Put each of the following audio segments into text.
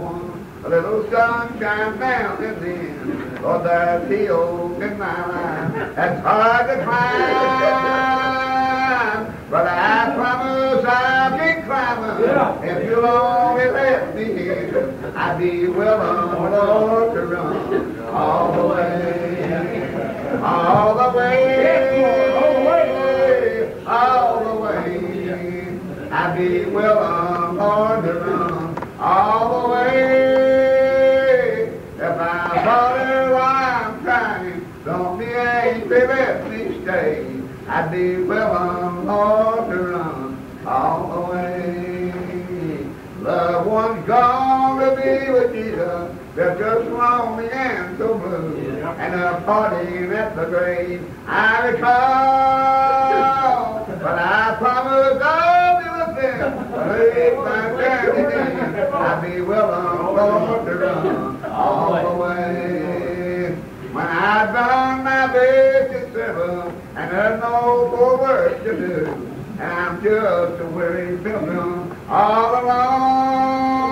one, a little sunshine down and then. Lord, there's the old in my life, that's hard to climb. But I promise I'll be climbing. Yeah. If you'll only let me here, I'd be willing, Lord, to run all the way. All the way. All the way. I'd be willing, Lord, to run all the way. Stay. I'd be willing, Lord, to run all the way. Loved one's gone to be with Jesus. They're just lonely and so blue. And a party at the grave I recall. But I promise I'll be with them. If my journey I'll be willing, Lord, to run all the way. When I've done my best to serve, and there's no more work to do, I'm just a weary pilgrim all alone.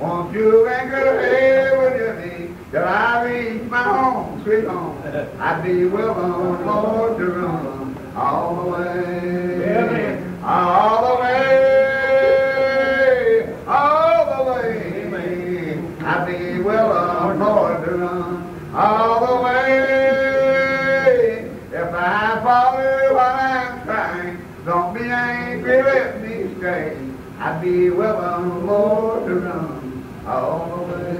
Won't you anchor heaven to me till I reach my home, sweet home? I'd be willing, Lord, to run all the way, Amen. all the way, all the way. I'd be willing, Lord, to run all the way. Don't be angry, let me stay. I'd be willing, Lord, to run all the way.